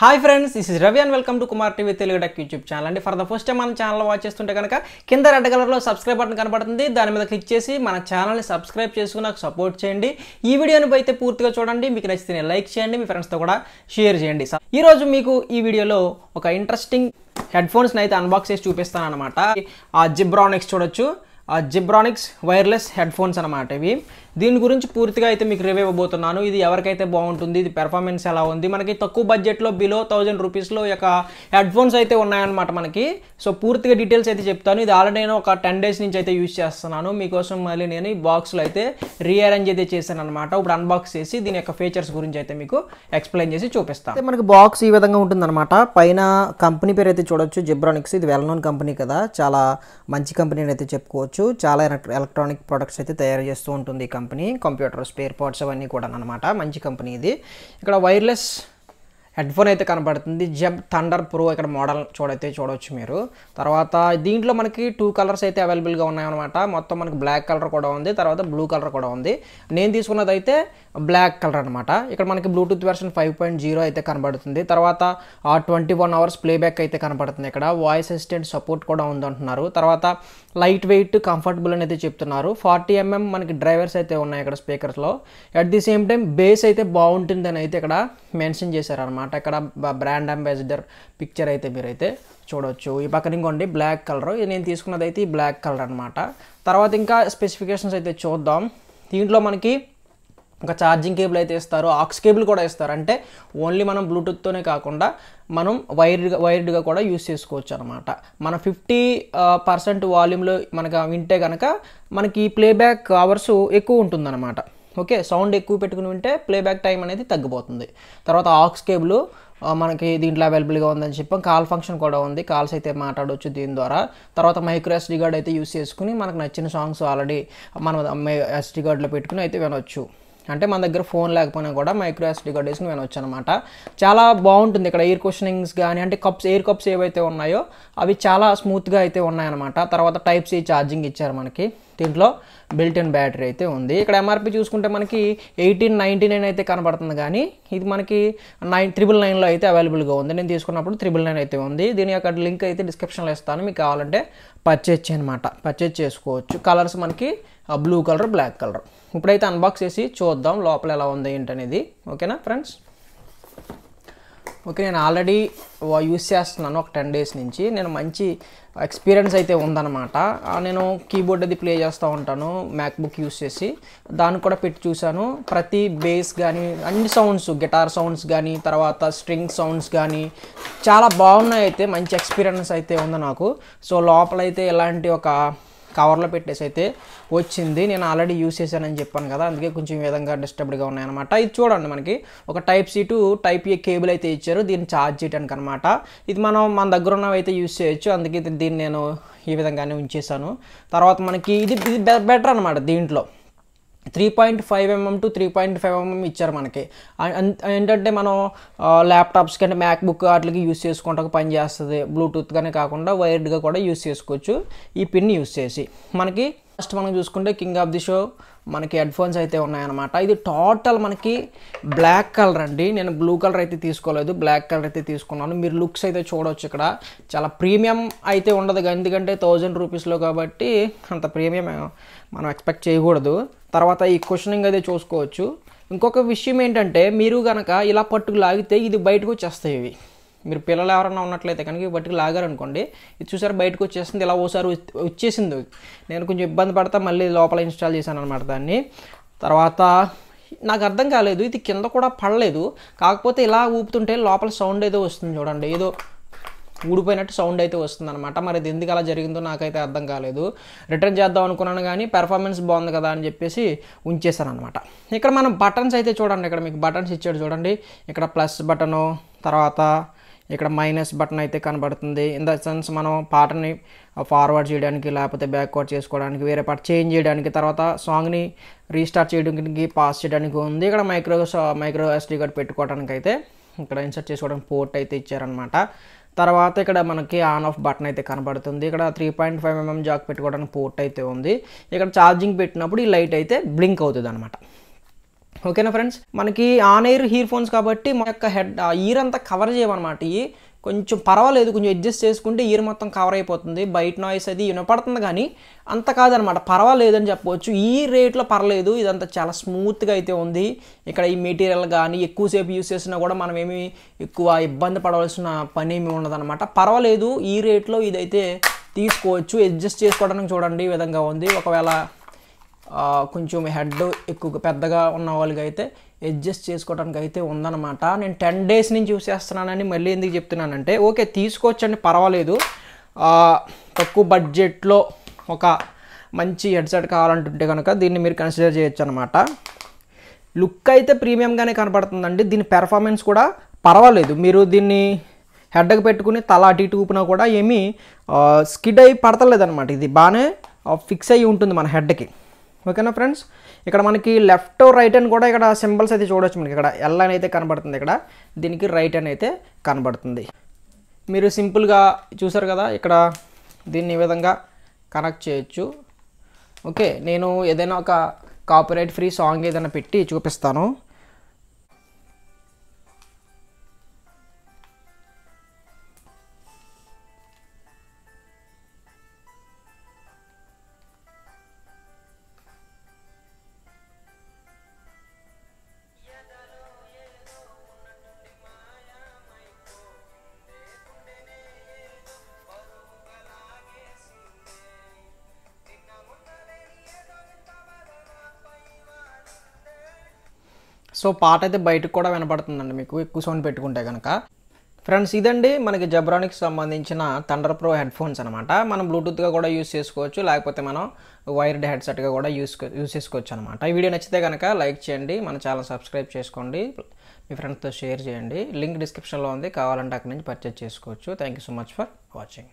Hi friends this is Ravi and welcome to Kumar TV Telugu duck YouTube channel అండి for the first time మన channel watch చేస్తుంటే కనుక కింద red కలర్లో subscribe button కనబడుతుంది. దాని మీద క్లిక్ చేసి మన ఛానల్ని సబ్స్క్రైబ్ చేసుకుని నాకు సపోర్ట్ చేయండి. ఈ వీడియోని అయితే పూర్తిగా చూడండి. మీకు నచ్చితే లైక్ చేయండి. మీ ఫ్రెండ్స్తో కూడా షేర్ చేయండి. ఈరోజు మీకు ఈ వీడియోలో ఒక ఇంట్రెస్టింగ్ హెడ్ ఫోన్స్ని అయితే అన్బాక్స్ చేసి చూపిస్తాను అనమాట ఆ జిబ్రానిక్స్ చూడొచ్చు. జిబ్రానిక్స్ వైర్లెస్ హెడ్ఫోన్స్ అనమాట ఇవి. దీని గురించి పూర్తిగా అయితే మీకు రివ్యూ ఇవ్వబోతున్నాను. ఇది ఎవరికైతే బాగుంటుంది ఇది పెర్ఫార్మెన్స్ ఎలా ఉంది మనకి తక్కువ బడ్జెట్లో బిలో థౌజండ్ రూపీస్లో యొక్క హెడ్ఫోన్స్ అయితే ఉన్నాయన్నమాట మనకి. సో పూర్తిగా డీటెయిల్స్ అయితే చెప్తాను. ఇది ఆల్రెడీ నేను ఒక టెన్ డేస్ నుంచి అయితే యూజ్ చేస్తున్నాను. మీకోసం మళ్ళీ నేను ఈ బాక్స్లో అయితే రీఅరేంజ్ అయితే చేశాను అనమాట ఇప్పుడు అన్బాక్స్ చేసి దీని యొక్క ఫీచర్స్ గురించి అయితే మీకు ఎక్స్ప్లెయిన్ చేసి చూపిస్తాను. మనకి బాక్స్ ఈ విధంగా ఉంటుందన్నమాట. పైన కంపెనీ పేరు అయితే చూడొచ్చు. జిబ్రానిక్స్ ఇది వెల్ నోన్ కంపెనీ కదా. చాలా మంచి కంపెనీ అయితే చెప్పుకోవచ్చు. చాలా ఎలక్ట్రానిక్ ప్రొడక్ట్స్ అయితే తయారు చేస్తూ ఉంటుంది ఈ కంపెనీ. కంప్యూటర్ స్పేర్ పార్ట్స్ అవన్నీ కూడా అనమాట మంచి కంపెనీ ఇది. ఇక్కడ వైర్లెస్ హెడ్ ఫోన్ అయితే కనబడుతుంది. జబ్ థండర్ ప్రో ఇక్కడ మోడల్ చూడైతే చూడవచ్చు మీరు. తర్వాత దీంట్లో మనకి టూ కలర్స్ అయితే అవైలబుల్గా ఉన్నాయన్నమాట. మొత్తం మనకి బ్లాక్ కలర్ కూడా ఉంది తర్వాత బ్లూ కలర్ కూడా ఉంది. నేను తీసుకున్నది అయితే బ్లాక్ కలర్ అనమాట ఇక్కడ మనకి Bluetooth version five point zero అయితే కనబడుతుంది. తర్వాత ఆ ట్వంటీ వన్ అవర్స్ ప్లేబ్యాక్ అయితే కనబడుతుంది ఇక్కడ. వాయిస్ అసిస్టెంట్ సపోర్ట్ కూడా ఉందంటున్నారు. తర్వాత లైట్ వెయిట్ కంఫర్టబుల్ అని అయితే చెప్తున్నారు. ఫార్టీ ఎంఎం మనకి డ్రైవర్స్ అయితే ఉన్నాయి ఇక్కడ స్పీకర్స్లో at the same time bass అయితే బాగుంటుందని అయితే ఇక్కడ మెన్షన్ చేశారనమాట ఇక్కడ బ్రాండ్ అంబాసిడర్ పిక్చర్ అయితే మీరైతే చూడొచ్చు. ఈ పక్కన ఇంకోండి బ్లాక్ కలర్ ఇది నేను తీసుకున్నది అయితే ఈ బ్లాక్ కలర్ అనమాట తర్వాత ఇంకా స్పెసిఫికేషన్స్ అయితే చూద్దాం. దీంట్లో మనకి ఒక ఛార్జింగ్ కేబుల్ అయితే ఇస్తారు. ఆక్స్ కేబుల్ కూడా ఇస్తారు. అంటే ఓన్లీ మనం బ్లూటూత్తోనే కాకుండా మనం వైర్డ్గా వైర్డ్గా కూడా యూస్ చేసుకోవచ్చు అనమాట మన ఫిఫ్టీ పర్సెంట్ వాల్యూమ్లో మనకు వింటే కనుక మనకి ప్లేబ్యాక్ అవర్స్ ఎక్కువ ఉంటుందన్నమాట. ఓకే సౌండ్ ఎక్కువ పెట్టుకుని ఉంటే ప్లేబ్యాక్ టైం అనేది తగ్గిపోతుంది. తర్వాత ఆక్స్ కేబుల్ మనకి దీంట్లో అవైలబుల్గా ఉందని చెప్పాం. కాల్ ఫంక్షన్ కూడా ఉంది. కాల్స్ అయితే మాట్లాడవచ్చు దీని ద్వారా. తర్వాత మైక్రో ఎస్డి కార్డ్ అయితే యూస్ చేసుకుని మనకు నచ్చిన సాంగ్స్ ఆల్రెడీ మనం ఎస్డి కార్డ్లో పెట్టుకుని అయితే వినొచ్చు. అంటే మన దగ్గర ఫోన్ లేకపోయినా కూడా మైక్రో ఎస్డి కార్డ్ వేసుకుని వినొచ్చు అనమాట చాలా బాగుంటుంది ఇక్కడ ఎయిర్ క్వశ్చనింగ్స్ కానీ అంటే కప్స్ ఎయిర్ కప్స్ ఏవైతే ఉన్నాయో అవి చాలా స్మూత్గా అయితే ఉన్నాయన్నమాట. తర్వాత టైప్ సి ఛార్జింగ్ ఇచ్చారు మనకి. దీంట్లో బిల్ట్ ఇన్ బ్యాటరీ అయితే ఉంది. ఇక్కడ ఎంఆర్పి చూసుకుంటే మనకి ఎయిటీన్ నైంటీ నైన్ అయితే కనబడుతుంది కానీ ఇది మనకి నైన్ త్రిబుల్ నైన్లో అయితే అవైలబుల్గా ఉంది. నేను తీసుకున్నప్పుడు త్రిబుల్ నైన్ అయితే ఉంది. దీని యొక్క లింక్ అయితే డిస్క్రిప్షన్లో ఇస్తాను. మీకు కావాలంటే పర్చేజ్ చేయనమాట. పర్చేజ్ చేసుకోవచ్చు. కలర్స్ మనకి బ్లూ కలర్ బ్లాక్ కలర్ ఇప్పుడైతే అన్బాక్స్ చేసి చూద్దాం లోపల ఎలా ఉంది ఏంటనేది. ఓకేనా ఫ్రెండ్స్ ఓకే నేను ఆల్రెడీ యూస్ చేస్తున్నాను ఒక టెన్ డేస్ నుంచి. నేను మంచి ఎక్స్పీరియన్స్ అయితే ఉందన్నమాట. నేను కీబోర్డ్ అది ప్లే చేస్తూ ఉంటాను మ్యాక్బుక్ యూస్ చేసి. దాన్ని కూడా పెట్టి చూశాను. ప్రతి బేస్ కానీ అన్ని సౌండ్స్ గిటార్ సౌండ్స్ కానీ తర్వాత స్ట్రింగ్ సౌండ్స్ కానీ చాలా బాగున్నాయి అయితే మంచి ఎక్స్పీరియన్స్ అయితే ఉంది నాకు. సో లోపలైతే ఎలాంటి ఒక కవర్లో పెట్టేసి అయితే వచ్చింది. నేను ఆల్రెడీ యూస్ చేశానని చెప్పాను కదా అందుకే కొంచెం ఈ విధంగా డిస్టర్బ్డ్గా ఉన్నాయన్నమాట. ఇది చూడండి మనకి ఒక type C to type A cable అయితే ఇచ్చారు దీన్ని ఛార్జ్ చేయడానికి అనమాట ఇది మనం మన దగ్గర ఉన్నవి అయితే యూస్ చేయొచ్చు అందుకే దీన్ని నేను ఈ విధంగానే ఉంచేసాను తర్వాత మనకి ఇది ఇది బెటర్ అనమాట దీంట్లో. Three point five mm to three point five mm ఇచ్చారు మనకి. ఏంటంటే మనం ల్యాప్టాప్స్ కంటే మ్యాక్బుక్ వాటికి యూస్ చేసుకుంటా పని చేస్తుంది. బ్లూటూత్గానే కాకుండా వైర్డ్గా కూడా యూస్ చేసుకోవచ్చు. ఈ పిన్ యూస్ చేసి. మనకి ఫస్ట్ మనం చూసుకుంటే కింగ్ ఆఫ్ ది షో మనకి హెడ్ ఫోన్స్ అయితే ఉన్నాయన్నమాట. ఇది టోటల్ మనకి బ్లాక్ కలర్ అండి. నేను బ్లూ కలర్ అయితే తీసుకోలేదు. బ్లాక్ కలర్ అయితే తీసుకున్నాను. మీరు లుక్స్ అయితే చూడవచ్చు ఇక్కడ. చాలా ప్రీమియం అయితే ఉండదు. ఎందుకంటే థౌజండ్ రూపీస్లో కాబట్టి అంత ప్రీమియం మనం ఎక్స్పెక్ట్ చేయకూడదు. తర్వాత ఈ క్వశ్చనింగ్ అయితే చూసుకోవచ్చు. ఇంకొక విషయం ఏంటంటే మీరు కనుక ఇలా పట్టుకు లాగితే ఇది బయటకు వచ్చేస్తాయి ఇవి. మీరు పిల్లలు ఎవరైనా ఉన్నట్లయితే కనుక బయటకు లాగారనుకోండి ఇది చూసారు బయటకు వచ్చేసింది ఇలా ఓసారి వచ్చేసింది. నేను కొంచెం ఇబ్బంది పడతా మళ్ళీ లోపల ఇన్స్టాల్ చేశాను అనమాట దాన్ని. తర్వాత నాకు అర్థం కాలేదు ఇది కింద కూడా పడలేదు. కాకపోతే ఇలా ఊపుతుంటే లోపల సౌండ్ ఏదో వస్తుంది చూడండి. ఏదో ఊడిపోయినట్టు సౌండ్ అయితే వస్తుంది అనమాట మరి ఇది ఎందుకు అలా జరిగిందో నాకైతే అర్థం కాలేదు. రిటర్న్ చేద్దాం అనుకున్నాను కానీ పెర్ఫార్మెన్స్ బాగుంది కదా అని చెప్పేసి ఉంచేసాను అనమాట ఇక్కడ మనం బటన్స్ అయితే చూడండి ఇక్కడ మీకు బటన్స్ ఇచ్చాడు చూడండి. ఇక్కడ ప్లస్ బటను తర్వాత ఇక్కడ మైనస్ బటన్ అయితే కనబడుతుంది. ఇన్ ద సెన్స్ మనం పాటని ఫార్వర్డ్ చేయడానికి లేకపోతే బ్యాక్వర్డ్ చేసుకోవడానికి వేరే పాట చేంజ్ చేయడానికి తర్వాత సాంగ్ని రీస్టార్ట్ చేయడానికి పాస్ చేయడానికి ఉంది. ఇక్కడ మైక్రో మైక్రో ఎస్డీ కార్డ్ పెట్టుకోవడానికి అయితే ఇక్కడ ఇన్సర్ట్ చేసుకోవడానికి పోర్ట్ అయితే ఇచ్చారనమాట తర్వాత ఇక్కడ మనకి ఆన్ ఆఫ్ బటన్ అయితే కనబడుతుంది. ఇక్కడ three point five MM jack పెట్టుకోవడానికి పోర్ట్ అయితే ఉంది. ఇక్కడ ఛార్జింగ్ పెట్టినప్పుడు ఈ లైట్ అయితే బ్లింక్ అవుతుంది అనమాట ఓకేనా ఫ్రెండ్స్? మనకి ఆన్ ఎయిర్ ఇయర్ ఫోన్స్ కాబట్టి మన యొక్క హెడ్ ఇయర్ అంతా కవర్ చేయమన్నమాట. ఇవి కొంచెం పర్వాలేదు కొంచెం అడ్జస్ట్ చేసుకుంటే ఇయర్ మొత్తం కవర్ అయిపోతుంది. బయట నాయిస్ అది వినపడుతుంది కానీ అంత కాదనమాట పర్వాలేదని చెప్పవచ్చు. ఈ రేట్లో పర్లేదు. ఇదంతా చాలా స్మూత్గా అయితే ఉంది. ఇక్కడ ఈ మెటీరియల్ కానీ ఎక్కువసేపు యూస్ చేసినా కూడా మనం ఏమి ఎక్కువ ఇబ్బంది పడవలసిన పని ఏమి ఉండదన్నమాట. పర్వాలేదు. ఈ రేట్లో ఇదైతే తీసుకోవచ్చు. అడ్జస్ట్ చేసుకోవడానికి చూడండి ఈ విధంగా ఉంది. ఒకవేళ కొంచెం హెడ్ ఎక్కువ పెద్దగా ఉన్న వాళ్ళకి అయితే అడ్జస్ట్ చేసుకోవడానికి అయితే ఉందన్నమాట. నేను టెన్ డేస్ నుంచి యూస్ చేస్తున్నానని మళ్ళీ ఎందుకు చెప్తున్నానంటే ఓకే తీసుకోవచ్చండి పర్వాలేదు. తక్కువ బడ్జెట్లో ఒక మంచి హెడ్సెట్ కావాలంటుంటే కనుక దీన్ని మీరు కన్సిడర్ చేయొచ్చు అనమాట లుక్ అయితే ప్రీమియంగానే కనపడుతుందండి. దీని పెర్ఫార్మెన్స్ కూడా పర్వాలేదు. మీరు దీన్ని హెడ్కి పెట్టుకుని తల అటు ఇటు ఊపినా కూడా ఏమీ స్కిడ్ అయి పడతలేదు అనమాట ఇది బాగానే ఫిక్స్ అయ్యి ఉంటుంది మన హెడ్కి ఓకేనా ఫ్రెండ్స్? ఇక్కడ మనకి లెఫ్ట్ రైట్ అని కూడా ఇక్కడ సింబల్స్ అయితే చూడొచ్చు మనకి. ఇక్కడ ఎల్ అని అయితే కనబడుతుంది ఇక్కడ. దీనికి రైట్ అని అయితే కనబడుతుంది. మీరు సింపుల్గా చూసారు కదా ఇక్కడ దీన్ని ఈ విధంగా కనెక్ట్ చేయొచ్చు. ఓకే నేను ఏదైనా ఒక కాపీరైట్ ఫ్రీ సాంగ్ ఏదైనా పెట్టి చూపిస్తాను. సో పాట అయితే బయటకు కూడా వినపడుతుందండి మీకు ఎక్కువ సౌండ్ పెట్టుకుంటే కనుక ఫ్రెండ్స్ ఇదండి మనకి జబ్రానికి సంబంధించిన థండర్ ప్రో హెడ్ ఫోన్స్ అనమాట మనం బ్లూటూత్గా కూడా యూస్ చేసుకోవచ్చు లేకపోతే మనం వైర్డ్ హెడ్సెట్గా కూడా యూస్ యూస్ చేసుకోవచ్చు అనమాట ఈ వీడియో నచ్చితే కనుక లైక్ చేయండి మన ఛానల్ సబ్స్క్రైబ్ చేసుకోండి మీ ఫ్రెండ్స్తో షేర్ చేయండి. లింక్ డిస్క్రిప్షన్లో ఉంది కావాలంటే అక్కడి నుంచి పర్చేజ్ చేసుకోవచ్చు. Thank you so much for watching.